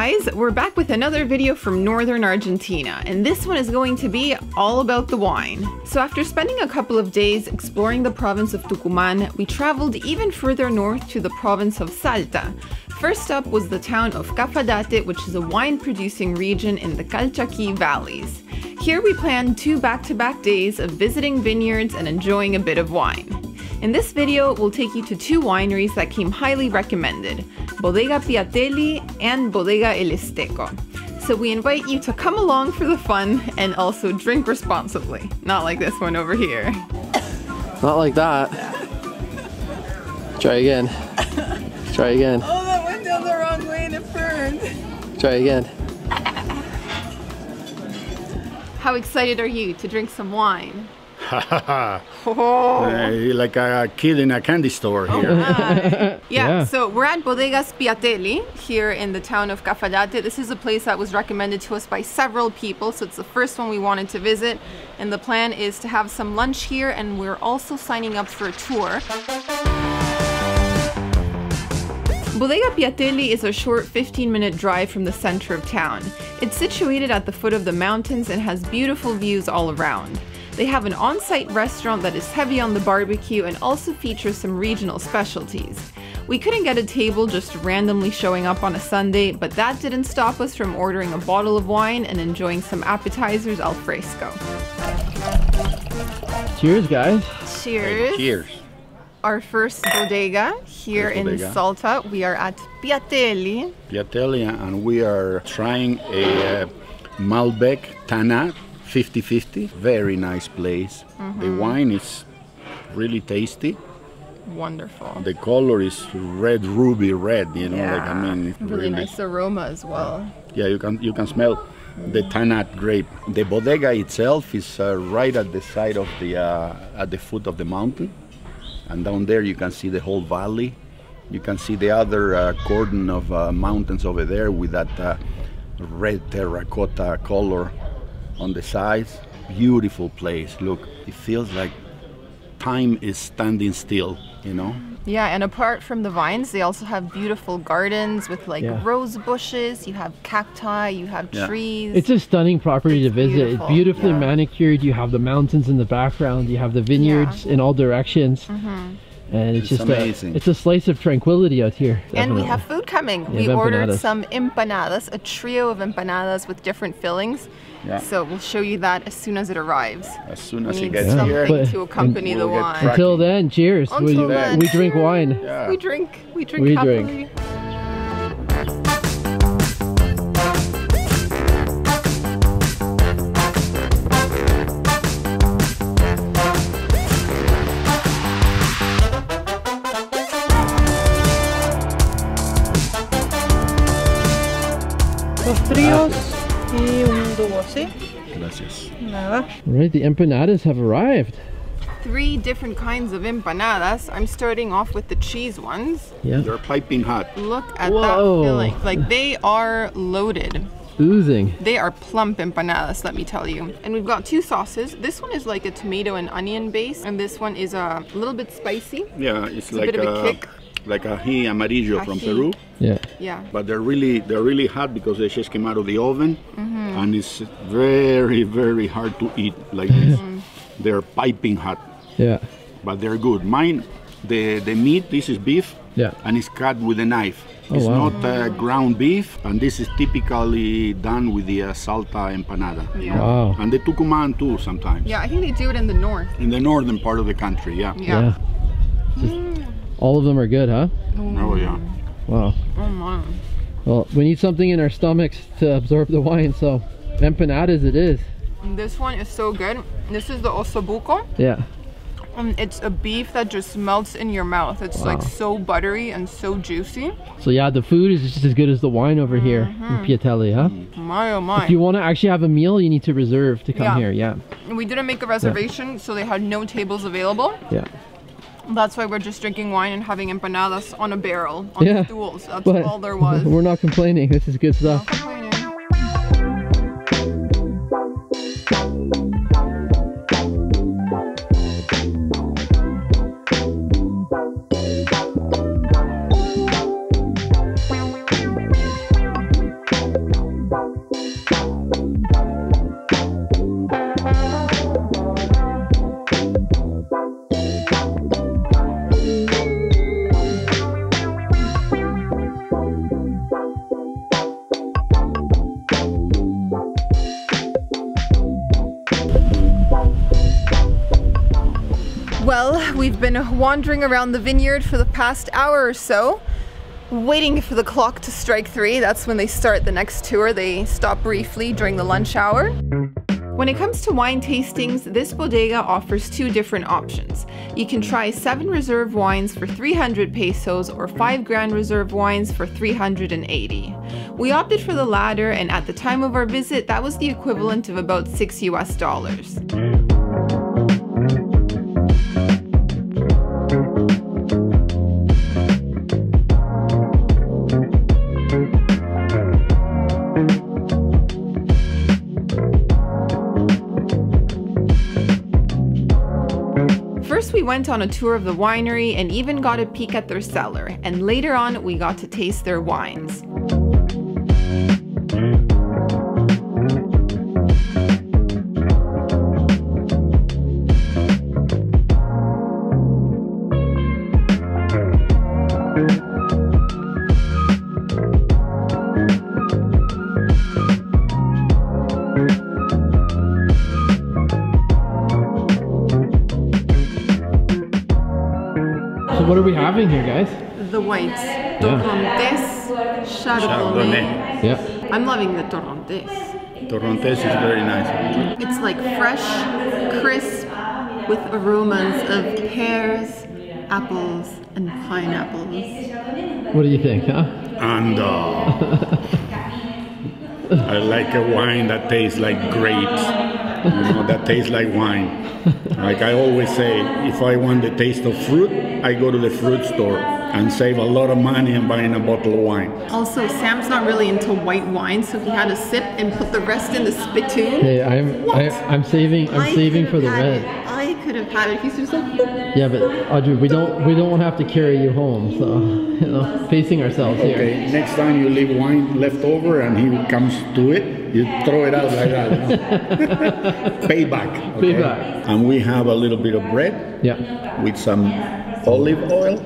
guys, we're back with another video from northern Argentina, and this one is going to be all about the wine. So after spending a couple of days exploring the province of Tucumán, we traveled even further north to the province of Salta. First up was the town of Cafayate, which is a wine producing region in the Calchaquí valleys. Here we planned two back-to-back -back days of visiting vineyards and enjoying a bit of wine. In this video, we'll take you to two wineries that came highly recommended, Bodega Piatelli and Bodega El Esteco. So we invite you to come along for the fun and also drink responsibly. Not like this one over here. Not like that. Try again. Try again. Oh, that went down the wrong way and it burned. Try again. How excited are you to drink some wine? oh. Uh, like a kid in a candy store here. Oh, yeah, yeah, so we're at Bodegas Piatelli here in the town of Cafayate. This is a place that was recommended to us by several people, so it's the first one we wanted to visit. And the plan is to have some lunch here, and we're also signing up for a tour. Bodega Piatelli is a short 15 minute drive from the center of town. It's situated at the foot of the mountains and has beautiful views all around. They have an on-site restaurant that is heavy on the barbecue and also features some regional specialties. We couldn't get a table just randomly showing up on a Sunday, but that didn't stop us from ordering a bottle of wine and enjoying some appetizers al fresco. Cheers, guys. Cheers. Cheers. Our first bodega here in Salta. We are at Piatelli. Piatelli, and we are trying a uh, Malbec Tannat 50-50 very nice place. Mm-hmm. the wine is really tasty. Wonderful. The color is red ruby red you know yeah. like i mean really, really, nice aroma as well. Yeah you can you can smell the tannat grape. The bodega itself is uh, right at the side of the uh, at the foot of the mountain. And down there you can see the whole valley. You can see the other uh, cordon of uh, mountains over there with that uh, red terracotta color on the sides. Beautiful place. Look, it feels like time is standing still, you know? Yeah, and apart from the vines, they also have beautiful gardens with like yeah. rose bushes, you have cacti, you have yeah. trees. It's a stunning property it's to visit. Beautiful. It's beautifully yeah. manicured. You have the mountains in the background, you have the vineyards in all directions. Mm -hmm and it's, it's just amazing. A, it's a slice of tranquility out here. Definitely. And we have food coming. Yeah, we ordered some empanadas, a trio of empanadas with different fillings. Yeah. So we'll show you that as soon as it arrives. As soon as we it gets something here, to accompany we'll the wine. Until then, cheers. Until we, then, we drink wine. Yeah. We drink. We drink we happily. Drink. Y un dúo, ¿sí? Gracias. Nada. Right, the empanadas have arrived. Three different kinds of empanadas. I'm starting off with the cheese ones. Yeah. They're piping hot. Look at Whoa. that filling. Like they are loaded. Oozing. They are plump empanadas, let me tell you. And we've got two sauces. This one is like a tomato and onion base, and this one is a little bit spicy. Yeah, it's, it's like a bit of a kick like ají amarillo ají. from Peru. Yeah. Yeah. But they're really they're really hot because they just came out of the oven, mm -hmm. and it's very very hard to eat like this. Mm-hmm. they're piping hot. Yeah. But they're good. Mine, the the meat. This is beef. Yeah. And it's cut with a knife. Oh, it's wow. not uh, ground beef, and this is typically done with the uh, Salta empanada. Yeah. Wow. And the Tucuman too sometimes. Yeah, I think they do it in the north. In the northern part of the country, yeah. Yeah. yeah. All of them are good, huh? Oh, yeah. Wow. Oh, my. Well, we need something in our stomachs to absorb the wine, so empanadas it is. This one is so good. This is the osobuco. Yeah. And it's a beef that just melts in your mouth. It's wow. like so buttery and so juicy. So yeah, the food is just as good as the wine over mm -hmm. here in mm-hmm. Piatelli, huh? My oh my. If you want to actually have a meal, you need to reserve to come yeah. here, yeah. We didn't make a reservation, yeah. so they had no tables available. Yeah. That's why we're just drinking wine and having empanadas on a barrel, on yeah, stools. That's all there was. We're not complaining. This is good stuff. Been wandering around the vineyard for the past hour or so, waiting for the clock to strike three. That's when they start the next tour. They stop briefly during the lunch hour. When it comes to wine tastings, this bodega offers two different options. You can try 7 reserve wines for 300 pesos or 5 Grand Reserve wines for 380. We opted for the latter and at the time of our visit that was the equivalent of about 6 US dollars. Went on a tour of the winery and even got a peek at their cellar, and later on we got to taste their wines. what are having here, guys? The whites. Torrontés Chardonnay. Yeah. I'm loving the Torrontés. Torrontés is very nice. It's like fresh, crisp, with aromas of pears, apples, and pineapples. What do you think, huh? And uh, I like a wine that tastes like grapes. You know, that tastes like wine. like I always say, if I want the taste of fruit, I go to the fruit store and save a lot of money and buying a bottle of wine. Also, Sam's not really into white wine, so he had a sip and put the rest in the spittoon. Hey, I'm I, am i am saving I'm I saving for the red. It. I could have had it. He's just like. Yeah, but Audrey, we don't we don't have to carry you home, so you know, facing ourselves okay, here. Okay, next time you leave wine left over and he comes to it, you throw it out like that. You know? Payback. Okay? Payback. And we have a little bit of bread. Yeah. With some olive oil.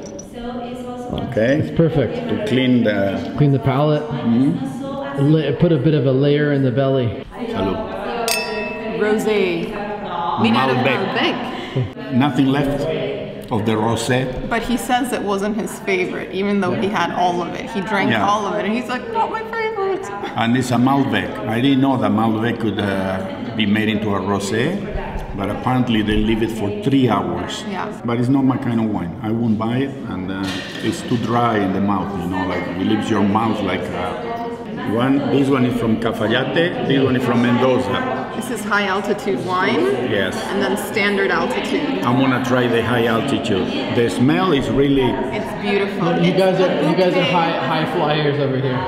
Okay. It's perfect. To clean the clean the palate. Mm -hmm. Put a bit of a layer in the belly. Salud. Rosé. Made out of Malbec. Nothing left of the rosé. But he says it wasn't his favorite, even though he had all of it. He drank yeah. all of it, and he's like, not my favorite. And it's a Malbec. I didn't know that Malbec could uh, be made into a rosé but apparently they leave it for three hours. Yeah. But it's not my kind of wine. I won't buy it, and uh, it's too dry in the mouth. You know, like it leaves your mouth like. Uh, one, this one is from Cafayate. This one is from Mendoza. This is high altitude wine. Yes. And then standard altitude. I'm gonna try the high altitude. The smell is really. It's beautiful. You it's guys are you guys are high high flyers over here.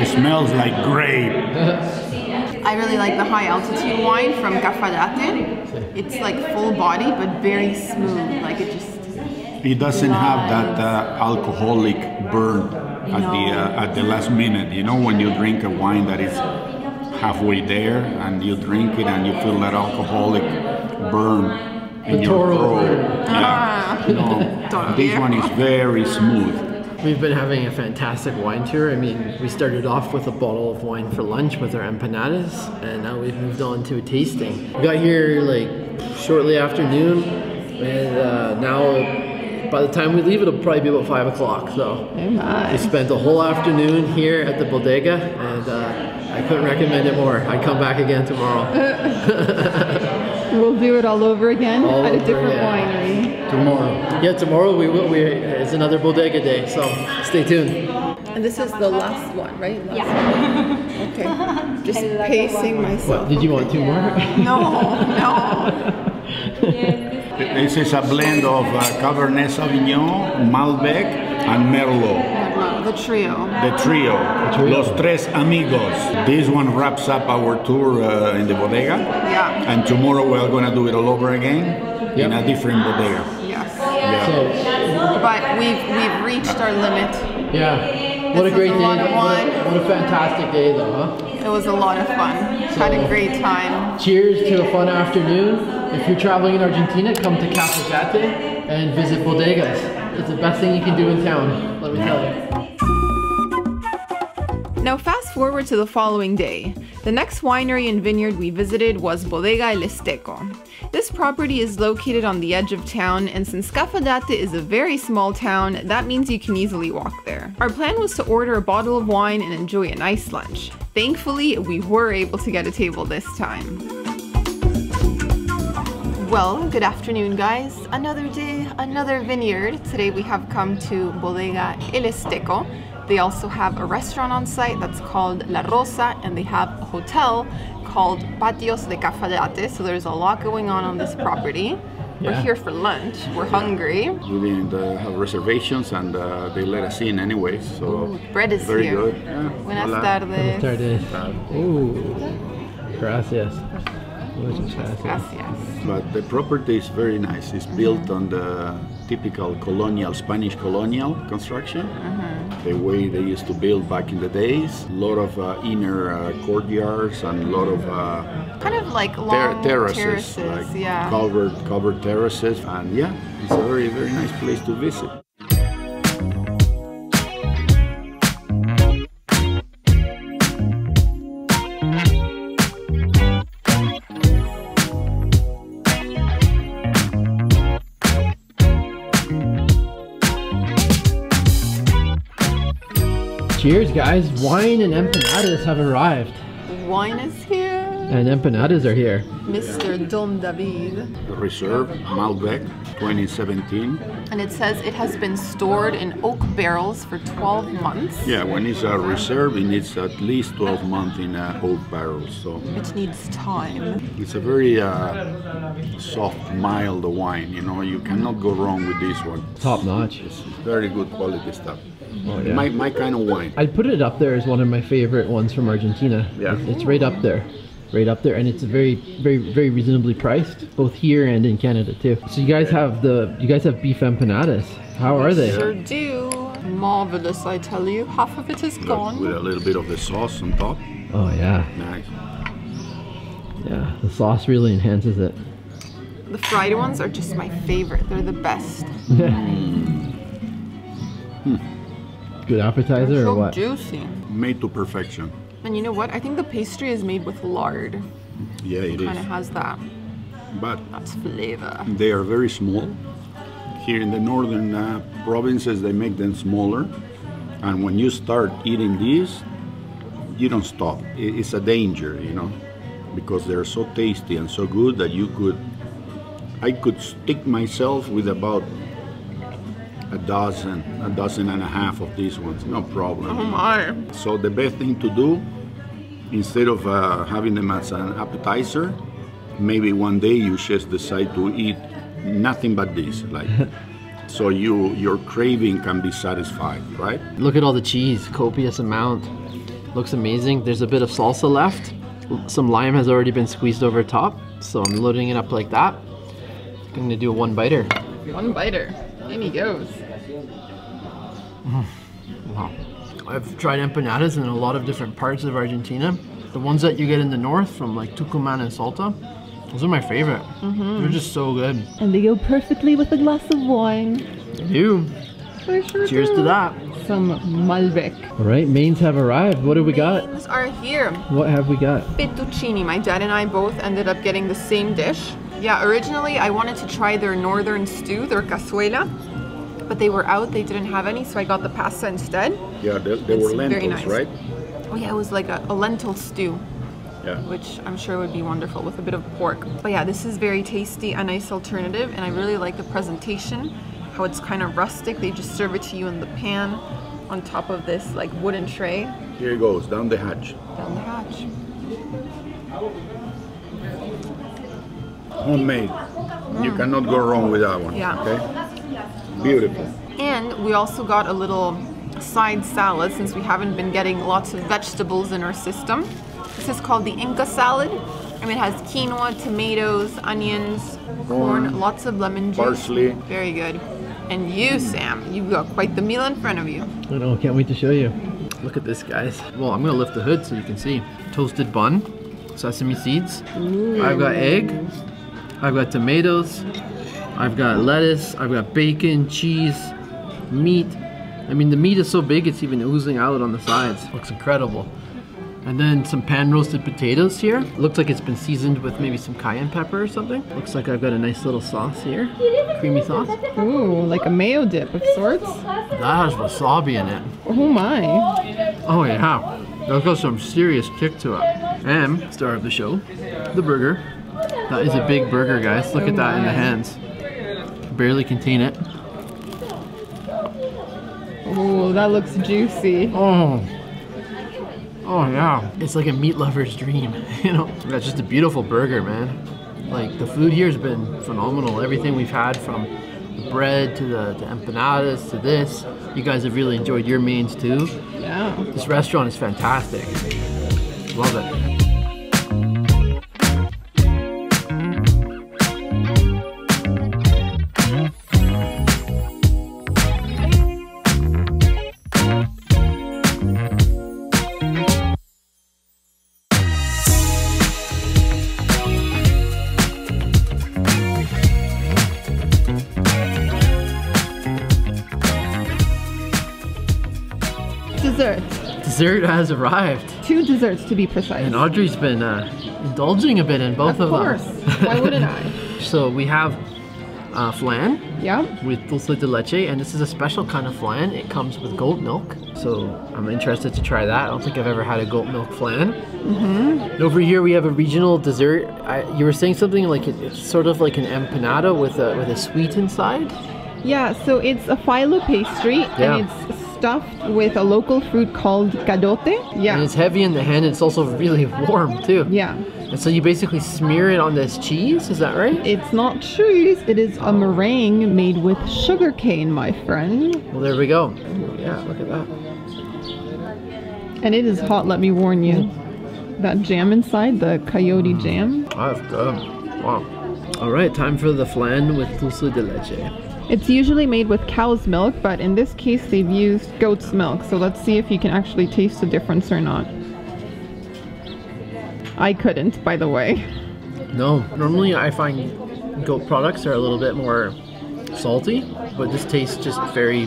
It smells like grape. I really like the high altitude wine from Cafayate. It's like full body but very smooth. Like it just. It doesn't have that uh, alcoholic burn at no. the uh, at the last minute. You know when you drink a wine that is halfway there and you drink it and you feel that alcoholic burn in the your throat. Yeah. Ah. this one is very smooth. We've been having a fantastic wine tour. I mean, we started off with a bottle of wine for lunch with our empanadas, and now we've moved on to a tasting. We got here like shortly after noon, and uh, now by the time we leave, it'll probably be about five o'clock. So oh we spent the whole afternoon here at the bodega, and uh, I couldn't recommend it more. I'd come back again tomorrow. We'll do it all over again all at a different winery. Tomorrow. Yeah, tomorrow we will. We it's another bodega day, so stay tuned. And this is the last one, right? Last yeah. One. Okay. Just pacing myself. What, did you want two more? no, no. This is a blend of uh, Cabernet Sauvignon, Malbec, and Merlot. The trio. The trio. The trio. Los Tres Amigos. This one wraps up our tour uh, in the bodega. Yeah. And tomorrow we're going to do it all over again yep. in a different bodega. Yes. Yeah. So, but we've, we've reached our limit. Yeah. What a great day. What a, what a, fantastic day though, huh? It was a lot of fun. So, Had a great time. Cheers to a fun afternoon. If you're traveling in Argentina, come to Cafayate and visit bodegas. It's the best thing you can do in town, let me tell you. Now fast forward to the following day. The next winery and vineyard we visited was Bodega El Esteco. This property is located on the edge of town, and since Cafayate is a very small town, that means you can easily walk there. Our plan was to order a bottle of wine and enjoy a nice lunch. Thankfully, we were able to get a table this time. Well, good afternoon, guys. Another day, another vineyard. Today we have come to Bodega El Esteco. They also have a restaurant on site that's called La Rosa, and they have a hotel called Patios de Cafayate. So there's a lot going on on this property. We're here for lunch. We're hungry. We didn't uh, have reservations and uh, they let us in anyway, so Ooh, bread is very here. good. Yeah. Buenas Hola. tardes. Tardes. Ooh. Gracias. Muchas gracias. Gracias. But the property is very nice. It's built on the typical colonial, Spanish colonial construction, the way they used to build back in the days. A lot of uh, inner uh, courtyards and a lot of uh, Kind of like ter- long terraces, like yeah. covered covered terraces, and yeah, it's a very very nice place to visit. Cheers, guys. Wine and empanadas have arrived. Wine is here. And empanadas are here. Mr. Don David. Reserve Malbec 2017. And it says it has been stored in oak barrels for 12 months, Yeah, when it's a reserve, it needs at least 12 months in uh, oak barrels. So it needs time. it's a very uh, soft, mild wine. You know, you cannot go wrong with this one. Top notch. It's very good quality stuff. Mm-hmm. Oh, yeah. My, my kind of wine. I'd put it up there as one of my favorite ones from Argentina. Yeah. It's, it's right up there. Right up there, and it's very, very, very reasonably priced, both here and in Canada too. So you guys have the, you guys have beef empanadas. How are they? Sure do. Marvelous, I tell you. Half of it is gone. With a little bit of the sauce on top. Oh yeah, Nice. yeah. The sauce really enhances it. The fried ones are just my favorite. They're the best. Hmm. Hmm. Good appetizer or what? juicy. Made to perfection. And you know what? I think the pastry is made with lard. Yeah, it Kind of is. has that. But That's flavor. they are very small. Here in the northern uh, provinces, they make them smaller. And when you start eating these, you don't stop. It's a danger, you know, because they're so tasty and so good that you could, I could stick myself with about a dozen, a dozen and a half of these ones, no problem. Oh my. So the best thing to do, instead of uh, having them as an appetizer, maybe one day you just decide to eat nothing but this, like, so you your craving can be satisfied, right? Look at all the cheese, copious amount. Looks amazing. There's a bit of salsa left. Some lime has already been squeezed over top, so I'm loading it up like that. I'm gonna do a one biter. One biter. In he goes. Wow. I've tried empanadas in a lot of different parts of Argentina. The ones that you get in the north from like Tucumán and Salta, those are my favorite. Mm-hmm. They're just so good. And they go perfectly with a glass of wine. They do. Cheers to that. Some Malbec. All right, mains have arrived. What do we got? Things are here. What have we got? Fettuccine. My dad and I both ended up getting the same dish. Yeah, originally I wanted to try their northern stew, their cazuela, but they were out. They didn't have any, so I got the pasta instead. Yeah, they, they were very lentils, nice. right? Oh yeah, it was like a, a lentil stew, Yeah. which I'm sure would be wonderful with a bit of pork. But yeah, this is very tasty, a nice alternative, and I really like the presentation. How it's kind of rustic. They just serve it to you in the pan on top of this like wooden tray Here it goes, down the hatch. down the hatch. Homemade. You cannot go wrong with that one. Mm. Yeah. Okay? Beautiful. And we also got a little side salad since we haven't been getting lots of vegetables in our system. This is called the Inca salad. And it has quinoa, tomatoes, onions, corn, lots of lemon juice. Parsley. Very good. And you, Sam, you've got quite the meal in front of you. I know, can't wait to show you. Look at this, guys. Well, I'm gonna lift the hood so you can see. Toasted bun, sesame seeds. I've got egg. I've got tomatoes. I've got lettuce. I've got bacon, cheese, meat. I mean, the meat is so big it's even oozing out on the sides. Looks incredible. And then some pan roasted potatoes here. Looks like it's been seasoned with maybe some cayenne pepper or something. Looks like I've got a nice little sauce here. Creamy sauce. Ooh, like a mayo dip of sorts. That has wasabi in it. Oh my. Oh yeah. That's got some serious kick to it. And star of the show, the burger. That is a big burger, guys. Look Oh at that in the oh hands. Barely contain it. Oh, that looks juicy. Oh. Oh yeah. It's like a meat lover's dream, you know? That's just a beautiful burger, man. Like the food here has been phenomenal. Everything we've had from the bread to the, the empanadas to this. You guys have really enjoyed your mains too. Yeah. This restaurant is fantastic. Love it. Dessert has arrived. Two desserts to be precise. And Audrey's been uh, indulging a bit in both of them. of, course. them. Why wouldn't I? So we have uh, flan Yeah. with dulce de leche, and this is a special kind of flan. It comes with goat milk, so I'm interested to try that. I don't think I've ever had a goat milk flan. Mm-hmm. Over here we have a regional dessert. I, you were saying something like it, it's sort of like an empanada with a with a sweet inside. Yeah, so it's a phyllo pastry Yeah. and it's stuffed with a local fruit called cayote. Yeah. And it's heavy in the hand. It's also really warm too. Yeah. And so you basically smear it on this cheese. Is that right? It's not cheese, it is a meringue made with sugar cane, my friend. Well, there we go. Yeah, look at that. And it is hot, let me warn you. That jam inside, the cayote mm. jam, ah, Oh, that's good. Wow. All right, time for the flan with dulce de leche. It's usually made with cow's milk, but in this case they've used goat's milk. So let's see if you can actually taste the difference or not. I couldn't, by the way. No, normally I find goat products are a little bit more salty, but this tastes just very,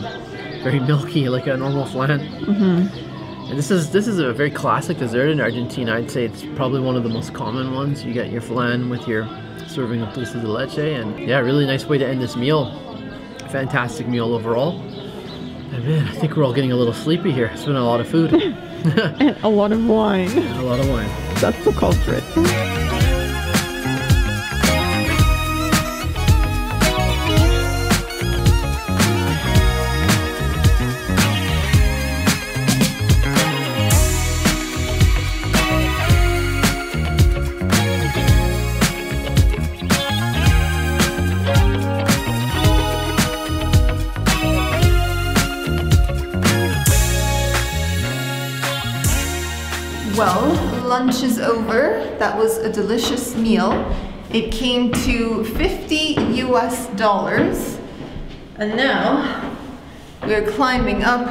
very milky, like a normal flan. Mm-hmm. And this is this is a very classic dessert in Argentina. I'd say it's probably one of the most common ones. You get your flan with your serving of dulce de leche, and yeah, really nice way to end this meal. Fantastic meal overall. And man, I think we're all getting a little sleepy here. It's been a lot of food, And a lot of wine. a lot of wine. That's the culprit. Lunch is over. That was a delicious meal. It came to 50 US dollars. And now we're climbing up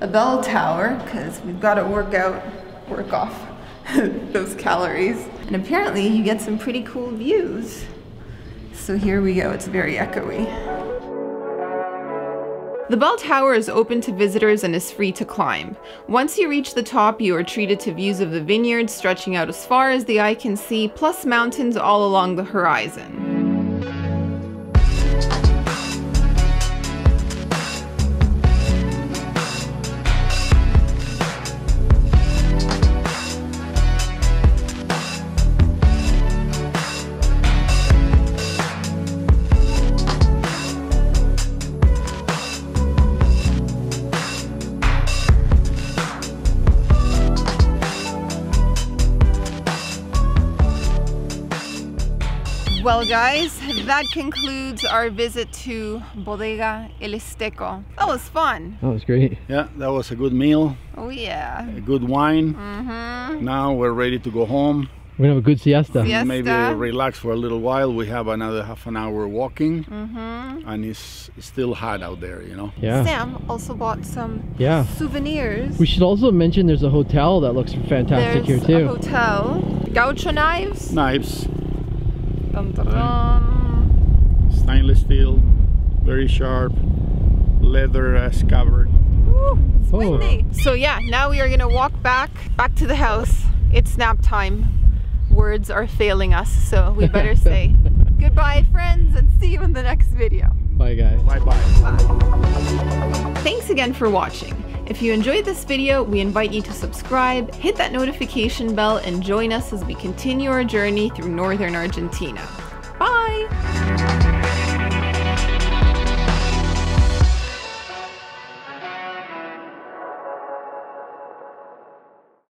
a bell tower because we've got to work out, work off those calories. And apparently you get some pretty cool views. So here we go. It's very echoey. The bell tower is open to visitors and is free to climb. Once you reach the top, you are treated to views of the vineyards stretching out as far as the eye can see, plus mountains all along the horizon. Well, guys, that concludes our visit to Bodega El Esteco. That was fun. That was great. Yeah, that was a good meal, Oh, yeah. a good wine. Mm-hmm. Now we're ready to go home. We're gonna have a good siesta. Siesta. Maybe relax for a little while. We have another half an hour walking, Mm-hmm. and it's it's still hot out there, you know. Yeah. Sam also bought some Yeah. souvenirs. We should also mention there's a hotel that looks fantastic There's here a too. hotel. Gaucho knives. Knives, Dun, dun, dun. stainless steel, very sharp, leather uh, scabbard. Woo, it's Oh. windy. So yeah, now we are gonna walk back back to the house. It's nap time. Words are failing us, so we better say goodbye, friends, and see you in the next video. Bye, guys. Bye bye. Thanks again for watching. If you enjoyed this video, we invite you to subscribe, hit that notification bell, and join us as we continue our journey through northern Argentina. Bye!